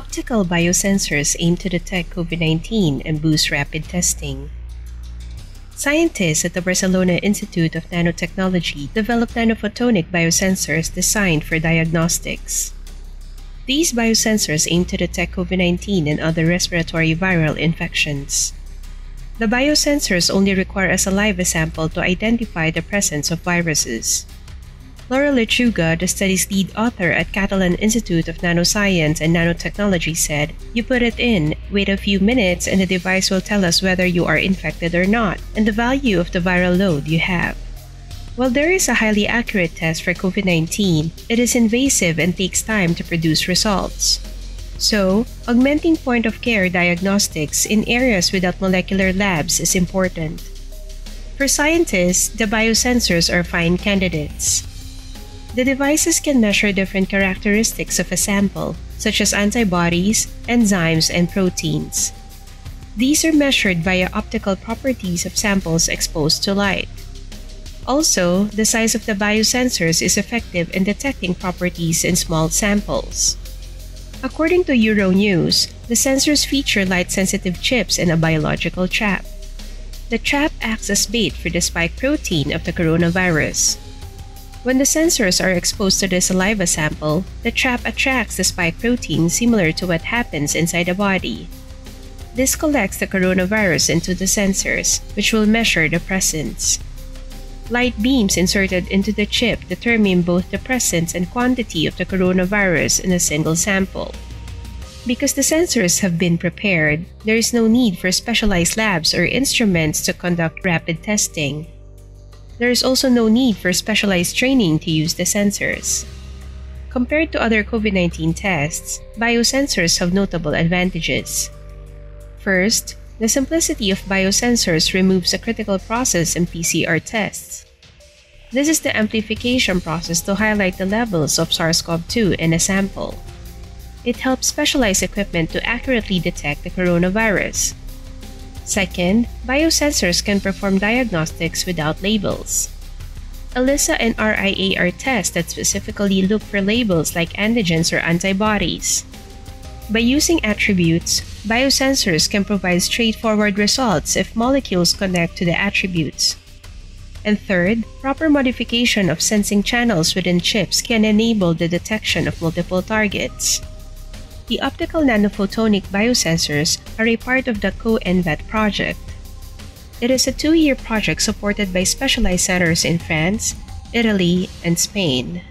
Optical biosensors aim to detect COVID 19 and boost rapid testing. Scientists at the Barcelona Institute of Nanotechnology developed nanophotonic biosensors designed for diagnostics. These biosensors aim to detect COVID 19 and other respiratory viral infections. The biosensors only require a saliva sample to identify the presence of viruses. Laura Lechuga, the study's lead author at Catalan Institute of Nanoscience and Nanotechnology, said, You put it in, wait a few minutes, and the device will tell us whether you are infected or not, and the value of the viral load you have. While there is a highly accurate test for COVID 19, it is invasive and takes time to produce results. So, augmenting point of care diagnostics in areas without molecular labs is important. For scientists, the biosensors are fine candidates. The devices can measure different characteristics of a sample, such as antibodies, enzymes, and proteins. These are measured via optical properties of samples exposed to light. Also, the size of the biosensors is effective in detecting properties in small samples. According to Euronews, the sensors feature light-sensitive chips and a biological trap. The trap acts as bait for the spike protein of the coronavirus. When the sensors are exposed to the saliva sample, the trap attracts the spike protein similar to what happens inside the body. This collects the coronavirus into the sensors, which will measure the presence. Light beams inserted into the chip determine both the presence and quantity of the coronavirus in a single sample. Because the sensors have been prepared, there is no need for specialized labs or instruments to conduct rapid testing. There is also no need for specialized training to use the sensors. Compared to other COVID 19 tests, biosensors have notable advantages. First, the simplicity of biosensors removes a critical process in PCR tests. This is the amplification process to highlight the levels of SARS CoV 2 in a sample. It helps specialized equipment to accurately detect the coronavirus, Second, biosensors can perform diagnostics without labels. ELISA and RIA are tests that specifically look for labels like antigens or antibodies. By using attributes, biosensors can provide straightforward results if molecules connect to the attributes. And third, proper modification of sensing channels within chips can enable the detection of multiple targets. The optical nanophotonic biosensors are a part of the Co-NVAT project. It is a two-year project supported by specialized centers in France, Italy, and Spain.